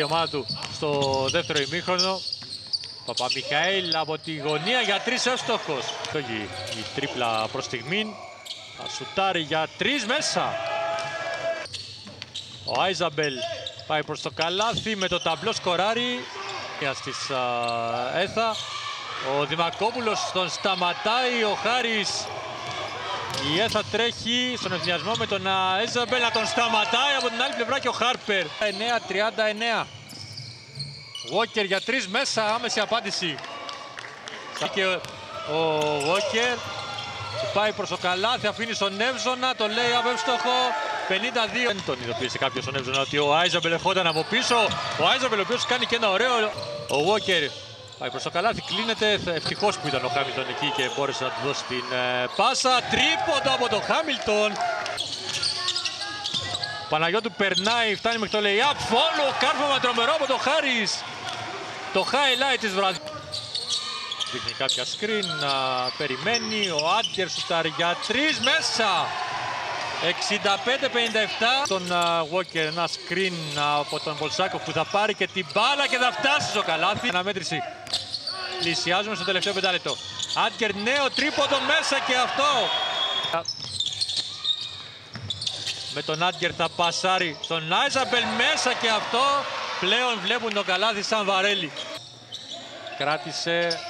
Η ομάδα του στο δεύτερο ημίχρονο. Παπαμιχαήλ από τη γωνία για τρεις εύστοχος. Η, η τρίπλα προς στιγμή. Θα σουτάρει για τρεις μέσα. Ο Άιζαμπελ πάει προς το καλάθι με το ταμπλό σκοράρι. Στις α, Έθα. Ο Δημακόπουλος τον σταματάει. Ο Χάρης η Έθα τρέχει στον ευθυνιασμό με τον Έζαμπελ να τον σταματάει από την άλλη πλευρά και ο Χάρπερ. 9-39. Βόκερ για τρεις μέσα, άμεση απάντηση. Και ο Βόκερ πάει προς το καλάθι, αφήνει στον Εύζονα, το lay-up εύστοχο. 52. Δεν τον ειδοποίησε κάποιος στον Εύζονα ότι ο Άιζαμπελ ερχόταν από πίσω. Ο Άιζαμπελ ο οποίος κάνει και ένα ωραίο... Ο Βόκερ πάει προς το καλάθι, κλείνεται. Ευτυχώς που ήταν ο Χάμιλτον εκεί και μπόρεσε να του δώσει την ε, πάσα. Τρίποντο από τον Χάμιλτον. Παναγιώτου περνάει, φτάνει μέχρι το lay-up. Φόλο, κάρφωμα τρομερό από τον Χάρης. Το highlight της βραδιά. Δείχνει κάποια screen, να περιμένει. Ο Άντγκερ σουτάρει για τρεις μέσα. 65-57. Τον uh, Walker ένα screen από τον Πολσάκοφ που θα πάρει και την μπάλα και θα φτάσει στο καλάθι. Αναμέτρηση. Πλησιάζουμε στο τελευταίο πεντάλεπτο. Άντγκερ νέο τρίποντο μέσα και αυτό. Με τον Άντγκερ θα πασάρει στον Άιζαμπελ μέσα και αυτό. Πλέον βλέπουν το καλάθι σαν βαρέλι. Κράτησε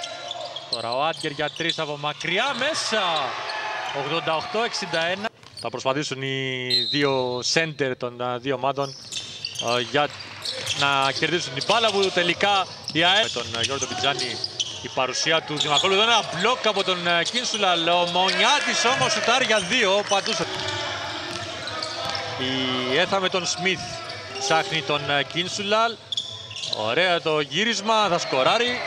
τώρα ο Άντγκερ για τρεις από μακριά μέσα. 88-61. Θα προσπαθήσουν οι δύο σέντερ των δύο ομάδων για να κερδίσουν την μπάλα που τελικά η ΑΕ με τον Γιώργο Πιτζάνη η παρουσία του Δημακόλου. Εδώ ένα μπλοκ από τον Κίνσουλα. Ο Μονιάτης όμως σουτάρει για δύο. Παντούσε. Η Έθα με τον Σμιθ ψάχνει τον Κίνσουλαλ. Ωραία το γύρισμα, θα σκοράρει.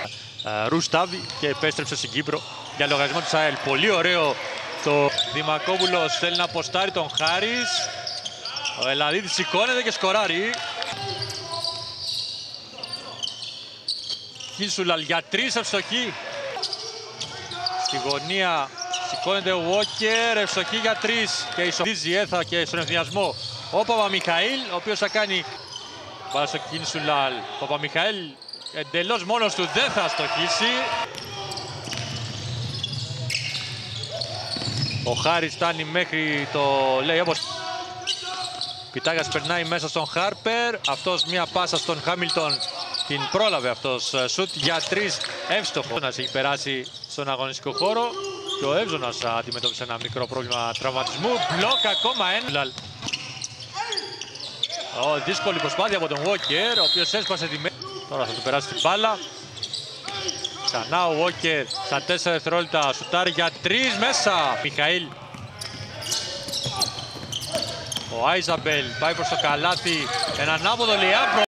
Ρουστάβι και επέστρεψε στην Κύπρο για λογαριασμό του ΑΕΛ. Πολύ ωραίο το Δημακόπουλος θέλει να αποστάρει τον Χάρης. Ο Ελαδίδης σηκώνεται και σκοράρει. Κίνσουλαλ για τρεις ευστοχή. Στη γωνία σηκώνεται ο Βόκερ, ευστοχή για τρεις και ισοπτίζει έθα και στον ευθυνιασμό ο Παπαμιχαήλ, ο οποίος θα κάνει πάρα στο Κίνσουλαλ. Ο Παπαμιχαήλ εντελώς μόνος του δεν θα στοχίσει. Ο Χάρης φτάνει μέχρι το λέει όπως Πιτάγας περνάει μέσα στον Χάρπερ. Αυτός μία πάσα στον Χάμιλτον. Την πρόλαβε αυτός σουτ για τρεις εύστοχο. Να έχει περάσει στον αγωνιστικό χώρο. Και ο Εύζωνας αντιμετώπισε ένα μικρό πρόβλημα τραυματισμού. Μπλοκ ακόμα ένα. Ο, δύσκολη προσπάθεια από τον Walker, ο οποίος έσπασε τη μέση. Τώρα θα του περάσει την μπάλα. Ξανά ο Walker στα 4 δευτερόλεπτα σουτάρει για 3 μέσα. Μιχαήλ. Ο Άιζαμπελ πάει προς το καλάθι. Έναν άποδο λιάμπρο.